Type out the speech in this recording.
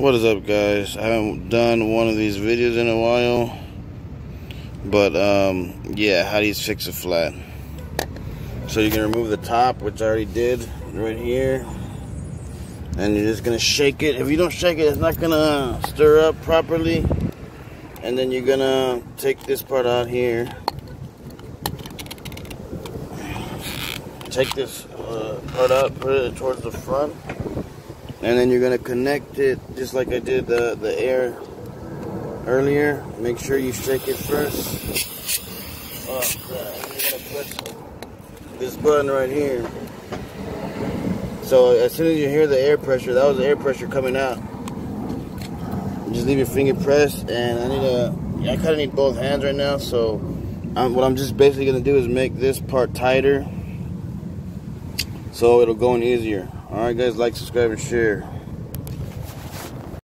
What is up guys? I haven't done one of these videos in a while. But um, yeah, how do you fix a flat? So you can remove the top, which I already did right here. And you're just gonna shake it. If you don't shake it, it's not gonna stir up properly. And then you're gonna take this part out here. Take this uh, part out, put it towards the front and then you're gonna connect it just like I did the the air earlier. Make sure you shake it first. Oh, this button right here. So as soon as you hear the air pressure that was the air pressure coming out. Just leave your finger pressed and I need a I kind of need both hands right now so um, what I'm just basically gonna do is make this part tighter so it'll go in easier Alright guys, like, subscribe, and share.